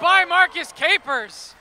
by Marcus Capers.